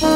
Bye.